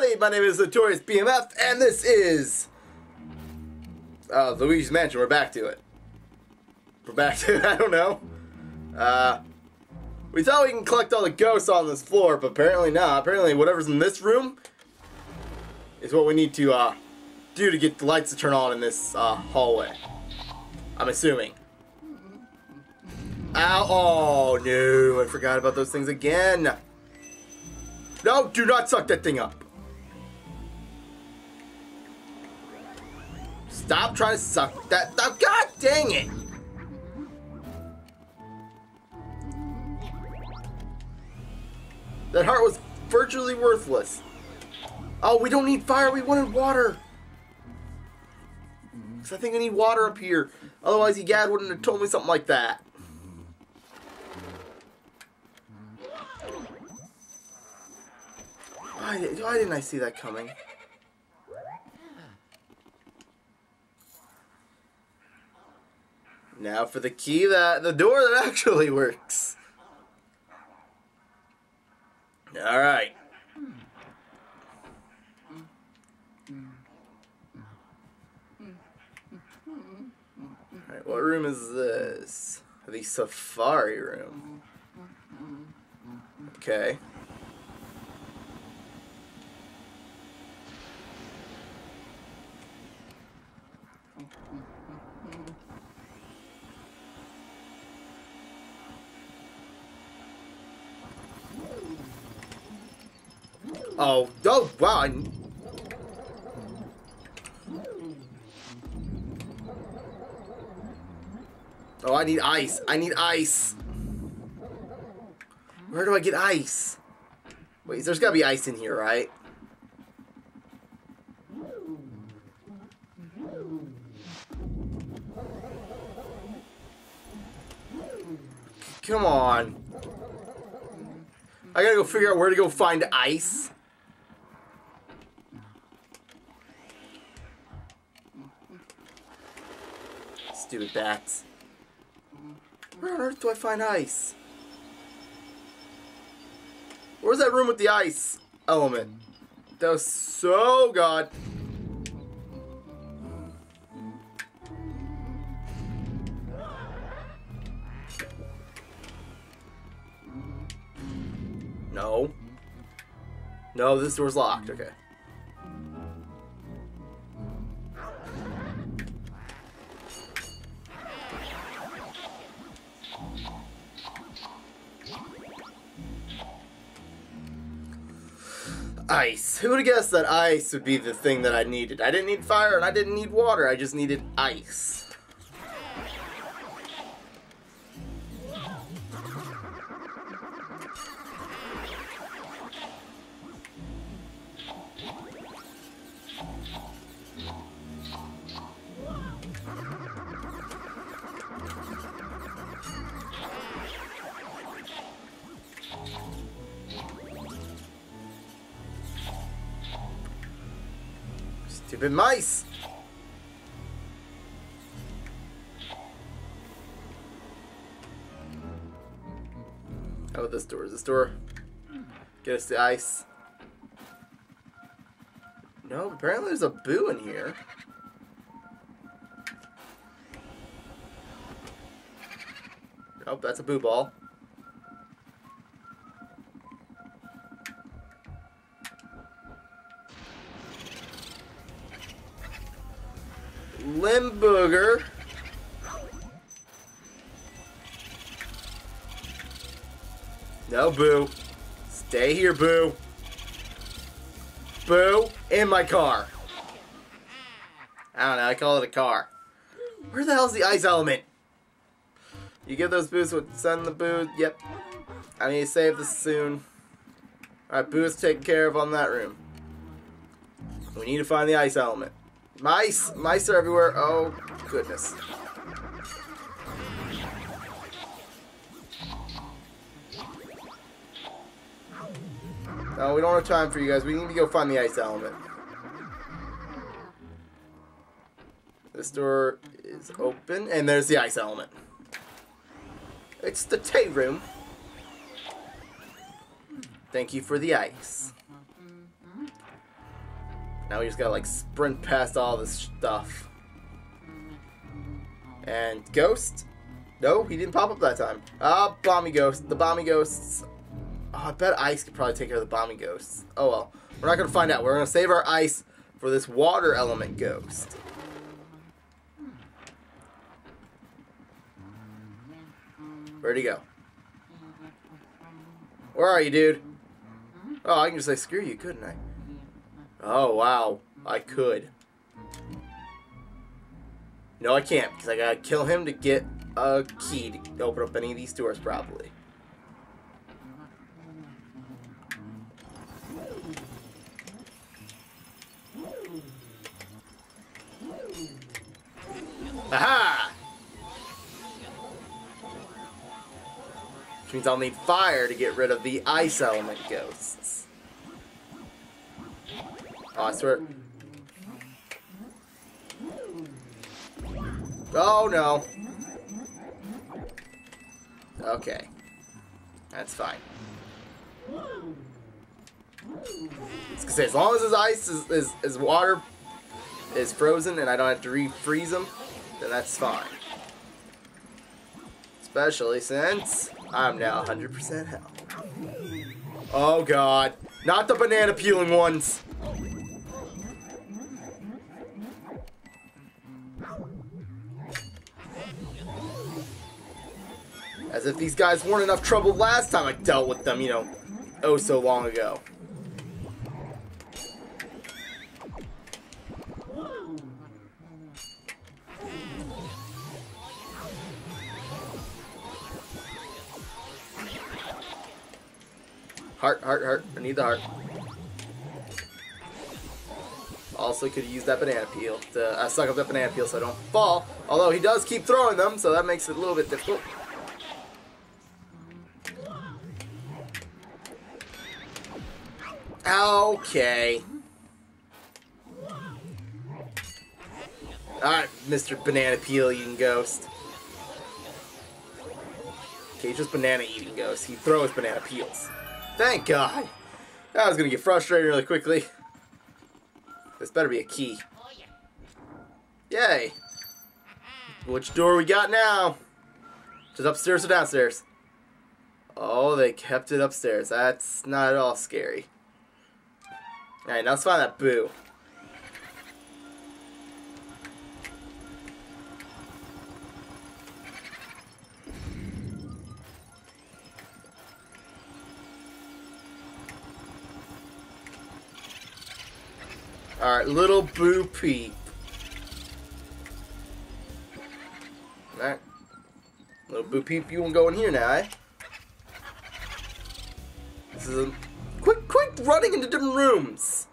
everybody! My name is Notorious BMF, and this is uh, Luigi's Mansion. We're back to it. We're back to it. I don't know. Uh, we thought we can collect all the ghosts on this floor, but apparently not. Apparently, whatever's in this room is what we need to uh, do to get the lights to turn on in this uh, hallway. I'm assuming. Ow! Oh no! I forgot about those things again. No, do not suck that thing up. Stop trying to suck that. Oh, God dang it! That heart was virtually worthless. Oh, we don't need fire. We wanted water. Cause I think I need water up here. Otherwise, Egad wouldn't have told me something like that. Why, why didn't I see that coming? Now for the key that the door that actually works. All right. All right, what room is this? The safari room. Okay. Oh, oh, wow. Oh, I need ice. I need ice. Where do I get ice? Wait, there's gotta be ice in here, right? Come on. I gotta go figure out where to go find ice. Stupid bats. Where on earth do I find ice? Where's that room with the ice element? That was so god. No. No, this door's locked. Okay. Ice. Who would have guessed that ice would be the thing that I needed? I didn't need fire and I didn't need water. I just needed ice. Stupid mice! How about this door? Is this door get us the ice? No, apparently there's a boo in here. Nope, that's a boo ball. Limburger. No, Boo. Stay here, Boo. Boo, in my car. I don't know, I call it a car. Where the hell's the ice element? You get those boos with send the boo. Yep. I need to save this soon. Alright, boo is taken care of on that room. We need to find the ice element. Mice! Mice are everywhere. Oh, goodness. No, we don't have time for you guys. We need to go find the ice element. This door is open, and there's the ice element. It's the tea room. Thank you for the ice. Now we just gotta like sprint past all this stuff. And Ghost? No, he didn't pop up that time. Ah, Bomby Ghost. The Bomby Ghosts. Oh, I bet Ice could probably take care of the Bomby Ghosts. Oh well. We're not gonna find out. We're gonna save our Ice for this Water Element Ghost. Where'd he go? Where are you, dude? Oh, I can just say screw you, couldn't I? Oh, wow. I could. No, I can't, because I gotta kill him to get a key to open up any of these doors probably. Aha! Which means I'll need fire to get rid of the ice element ghosts. Oh, I swear. Oh, no. Okay. That's fine. Say, as long as his ice is, is, is water is frozen and I don't have to refreeze him, then that's fine. Especially since I'm now 100% health. Oh god. Not the banana peeling ones. As if these guys weren't enough trouble last time I dealt with them, you know, oh so long ago. Heart, heart, heart. I need the heart. Also could use that banana peel to uh, suck up that banana peel so I don't fall. Although he does keep throwing them, so that makes it a little bit difficult. Okay. Alright, Mr. Banana Peel eating ghost. Okay, just banana eating ghost. He throws banana peels. Thank God. I was gonna get frustrated really quickly. This better be a key. Yay. Which door we got now? Just upstairs or downstairs? Oh, they kept it upstairs. That's not at all scary. Alright, now let's find that boo. Alright, little Boo Peep. Alright. Little Boo Peep, you won't go in here now, eh? This is a... Running into different rooms!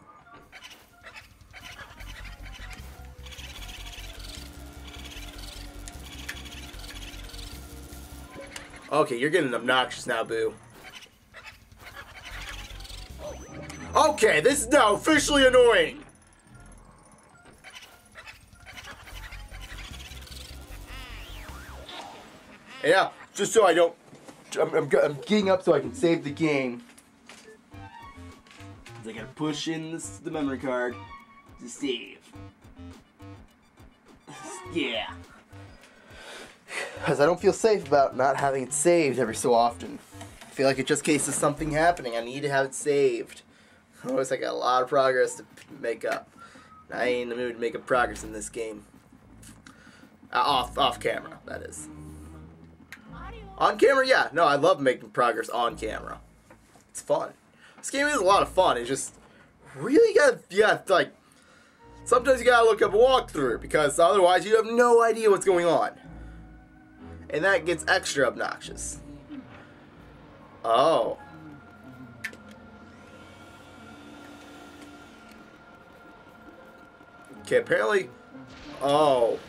Okay, you're getting obnoxious now, Boo. Okay, this is now officially annoying! Yeah, just so I don't. I'm, I'm, I'm getting up so I can save the game. I gotta push in this, the memory card to save. Yeah. Because I don't feel safe about not having it saved every so often. I feel like it just cases something happening. I need to have it saved. Otherwise, I got a lot of progress to make up. I ain't in the mood to make a progress in this game. Uh, off, off camera, that is. On camera, yeah. No, I love making progress on camera. It's fun. This game is a lot of fun. It's just really got yeah, like sometimes you gotta look up a walkthrough because otherwise you have no idea what's going on. And that gets extra obnoxious. Oh. Okay, apparently. Oh.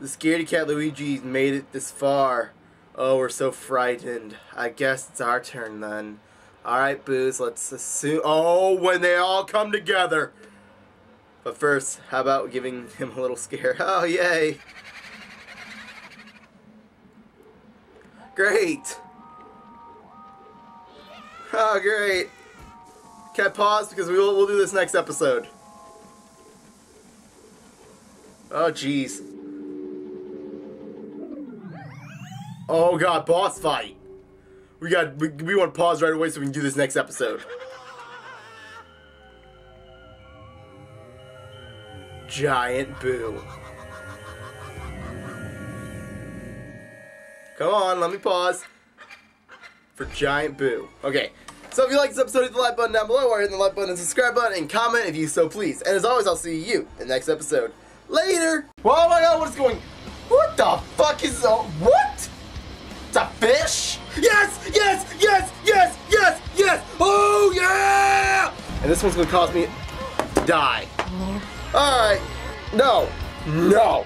The scaredy cat Luigi's made it this far. Oh, we're so frightened. I guess it's our turn then. Alright, Boos, let's assume... Oh, when they all come together! But first, how about giving him a little scare? Oh, yay! Great! Oh, great! Okay, pause because we will we'll do this next episode. Oh jeez. Oh god, boss fight. We got we, we want to pause right away so we can do this next episode. Giant Boo. Come on, let me pause. For Giant Boo. Okay. So if you like this episode, hit the like button down below or hit the like button and subscribe button and comment if you so please. And as always, I'll see you in the next episode. Later! Oh my god, what is going... What the fuck is... Uh, what? It's a fish? Yes! Yes! Yes! Yes! Yes! Yes! Oh yeah! And this one's gonna cause me... to Die. Alright. No. No.